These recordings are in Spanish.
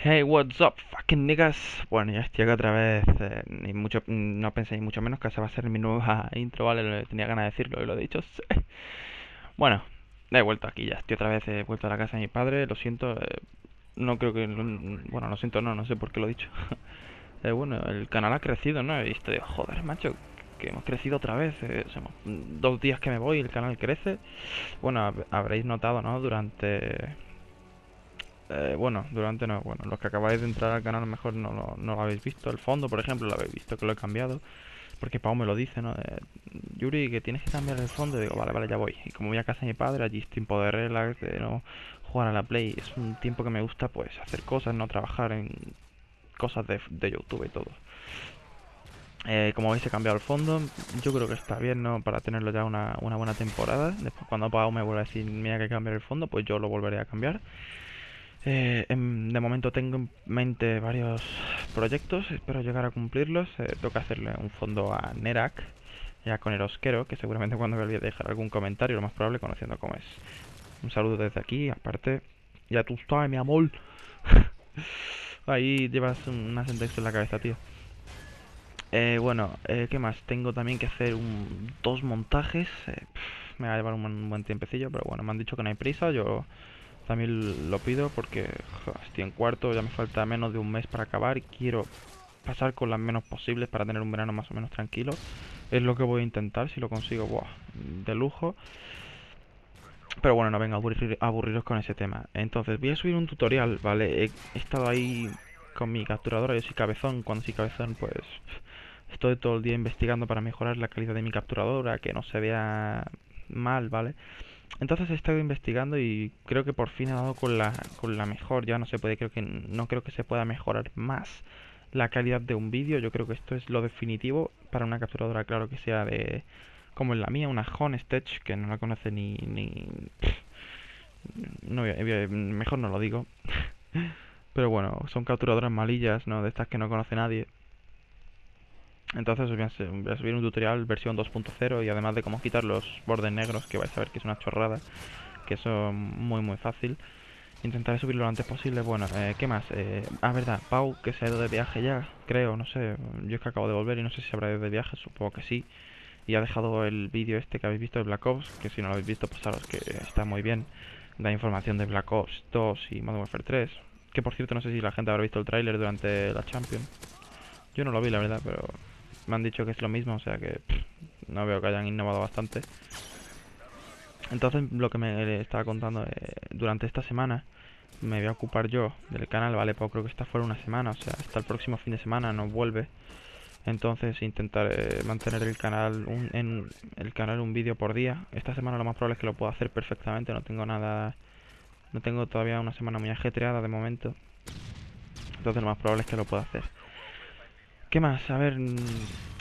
Hey, what's up, fucking niggas? Bueno, ya estoy acá otra vez. eh, ni mucho, no pensé ni mucho menos que esa va a ser mi nueva intro, ¿vale? Tenía ganas de decirlo y lo he dicho. sí. Bueno, he vuelto aquí ya. Estoy otra vez, he vuelto a la casa de mi padre. Lo siento, eh, no creo que. Bueno, lo siento, no, no sé por qué lo he dicho. Eh, bueno, el canal ha crecido, ¿no? Y estoy, joder, macho, que hemos crecido otra vez. eh, dos días que me voy y el canal crece. Bueno, hab- habréis notado, ¿no? Durante eh, bueno, durante no, bueno, los que acabáis de entrar al canal mejor no, lo- no lo habéis visto. El fondo, por ejemplo, lo habéis visto que lo he cambiado. Porque Pau me lo dice, ¿no? Yuri, que tienes que cambiar el fondo. Y digo, vale, vale, ya voy. Y como voy a casa de mi padre, allí es tiempo de relax, de no jugar a la Play. Es un tiempo que me gusta, pues, hacer cosas, no trabajar en cosas de, de YouTube y todo. Eh, como veis, he cambiado el fondo. Yo creo que está bien, ¿no? Para tenerlo ya una, una buena temporada. Después, cuando Pau me vuelva a decir, mira que cambiar el fondo, pues yo lo volveré a cambiar. Eh, em, de momento tengo en mente varios proyectos, espero llegar a cumplirlos. Eh, tengo que hacerle un fondo a Nerak, ya con Erosquero, que seguramente cuando me olvide dejar algún comentario, lo más probable, conociendo cómo es. Un saludo desde aquí, aparte, ya tú sabes, mi amor. Ahí llevas una sentencia en la cabeza, tío. Eh, bueno, eh, ¿qué más? Tengo también que hacer un, dos montajes. eh, pf, me va a llevar un buen tiempecillo, pero bueno, me han dicho que no hay prisa. Yo también lo pido porque estoy en cuarto, ya me falta menos de un mes para acabar y quiero pasar con las menos posibles para tener un verano más o menos tranquilo. Es lo que voy a intentar, si lo consigo, buah, de lujo. Pero bueno, no venga a aburrir- aburriros con ese tema. Entonces, voy a subir un tutorial, ¿vale? He estado ahí con mi capturadora, yo soy cabezón. Cuando soy cabezón, pues estoy todo el día investigando para mejorar la calidad de mi capturadora, que no se vea mal, ¿vale? Entonces he estado investigando y creo que por fin he dado con la, con la mejor. Ya no se puede, creo que no creo que se pueda mejorar más la calidad de un vídeo. Yo creo que esto es lo definitivo para una capturadora, claro que sea de como en la mía, una Honestech, que no la conoce ni ni no mejor no lo digo. Pero bueno, son capturadoras malillas, ¿no? De estas que no conoce nadie. Entonces os voy a, subir un tutorial versión 2.0 y además de cómo quitar los bordes negros, que vais a ver que es una chorrada, que eso muy muy fácil. Intentaré subirlo lo antes posible. Bueno, eh, ¿qué más? Eh, ah, verdad, Pau, que se ha ido de viaje ya, creo, no sé. Yo es que acabo de volver y no sé si se habrá ido de viaje, supongo que sí. Y ha dejado el vídeo este que habéis visto de Black Ops, que si no lo habéis visto, pasaros que está muy bien. Da información de Black Ops 2 y Modern Warfare 3. Que por cierto, no sé si la gente habrá visto el tráiler durante la Champions. Yo no lo vi, la verdad, pero me han dicho que es lo mismo, o sea que no veo que hayan innovado bastante. Entonces, lo que me estaba contando, eh, durante esta semana me voy a ocupar yo del canal, ¿vale? Pues creo que está fuera una semana, o sea, hasta el próximo fin de semana no vuelve. Entonces, intentar eh, mantener el canal un, en el canal un vídeo por día. Esta semana lo más probable es que lo pueda hacer perfectamente, no tengo nada, no tengo todavía una semana muy ajetreada de momento. Entonces, lo más probable es que lo pueda hacer. ¿Qué más? A ver, mm,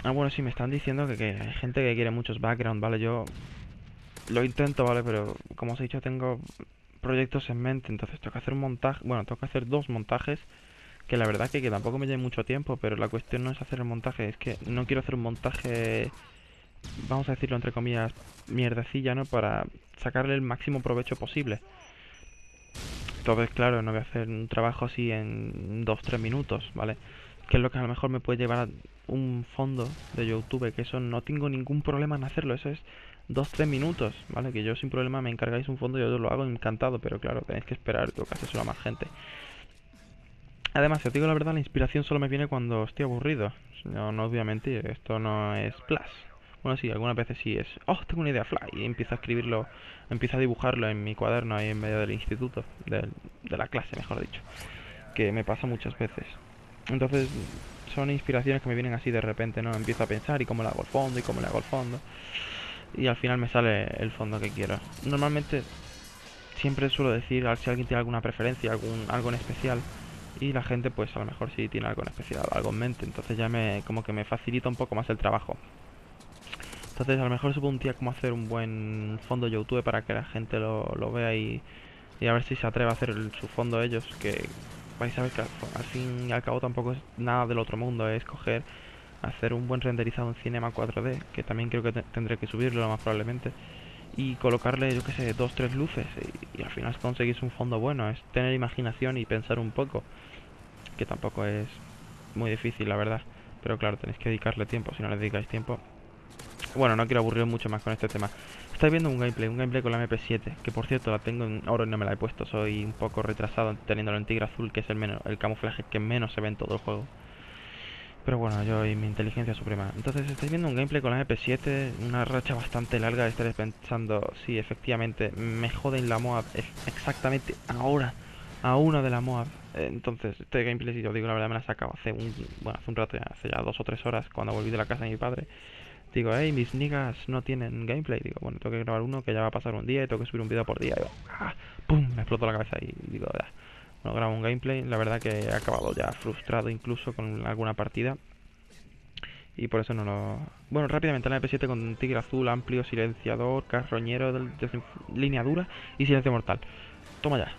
ah, bueno, sí, me están diciendo que, que hay gente que quiere muchos background, ¿vale? Yo lo intento, ¿vale? Pero como os he dicho, tengo proyectos en mente, entonces tengo que hacer un montaje, bueno, tengo que hacer dos montajes, que la verdad que, que tampoco me lleve mucho tiempo, pero la cuestión no es hacer el montaje, es que no quiero hacer un montaje, vamos a decirlo entre comillas, mierdecilla, ¿no? Para sacarle el máximo provecho posible. Entonces, claro, no voy a hacer un trabajo así en dos tres minutos, ¿vale? Que es lo que a lo mejor me puede llevar a un fondo de YouTube, que eso no tengo ningún problema en hacerlo, eso es dos tres minutos, ¿vale? Que yo sin problema me encargáis un fondo y yo lo hago encantado, pero claro, tenéis que esperar, tengo que hacer a más gente. Además, si os digo la verdad, la inspiración solo me viene cuando estoy aburrido. No, no os esto no es plus. Bueno, sí, algunas veces sí es, oh, tengo una idea fly, y empiezo a escribirlo, empiezo a dibujarlo en mi cuaderno ahí en medio del instituto, de la clase, mejor dicho, que me pasa muchas veces. Entonces, son inspiraciones que me vienen así de repente, ¿no? Empiezo a pensar y cómo le hago el fondo y cómo le hago el fondo, y al final me sale el fondo que quiero. Normalmente, siempre suelo decir si alguien tiene alguna preferencia, algún, algo en especial, y la gente, pues a lo mejor sí tiene algo en especial, algo en mente, entonces ya me, como que me facilita un poco más el trabajo. Entonces a lo mejor supongo un día cómo hacer un buen fondo YouTube para que la gente lo, lo vea y, y a ver si se atreve a hacer su fondo ellos, que vais a ver que al, fin y al cabo tampoco es nada del otro mundo, es coger, hacer un buen renderizado en Cinema 4D, que también creo que te- tendré que subirlo lo más probablemente, y colocarle, yo que sé, dos, tres luces, y, y al final conseguís un fondo bueno, es tener imaginación y pensar un poco. que tampoco es muy difícil, la verdad. Pero claro, tenéis que dedicarle tiempo, si no le dedicáis tiempo. Bueno, no quiero aburrir mucho más con este tema. Estáis viendo un gameplay, un gameplay con la MP7, que por cierto la tengo en oro y no me la he puesto. Soy un poco retrasado teniéndolo en tigre azul, que es el, menos, el camuflaje que menos se ve en todo el juego. Pero bueno, yo y mi inteligencia suprema. Entonces estáis viendo un gameplay con la MP7, una racha bastante larga. Estaréis pensando, sí, efectivamente, me joden la Moab exactamente ahora, a una de la Moab. Entonces, este gameplay, si yo digo la verdad, me la sacado hace un, bueno, hace un rato, ya, hace ya dos o tres horas, cuando volví de la casa de mi padre. Digo, hey, mis niggas no tienen gameplay. Digo, bueno, tengo que grabar uno que ya va a pasar un día y tengo que subir un video por día. Digo, ¡ah! ¡pum! Me explotó la cabeza y digo, ya. Bueno, grabo un gameplay. La verdad que he acabado ya frustrado incluso con alguna partida. Y por eso no lo... Bueno, rápidamente la MP7 con tigre azul, amplio, silenciador, carroñero, línea dura y silencio mortal. Toma ya.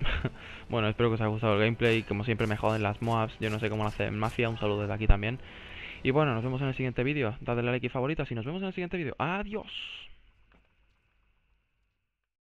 bueno, espero que os haya gustado el gameplay. Como siempre me joden las Moabs. Yo no sé cómo lo hace Mafia. Un saludo desde aquí también. Y bueno, nos vemos en el siguiente vídeo. Dadle like y favoritas y nos vemos en el siguiente vídeo. Adiós.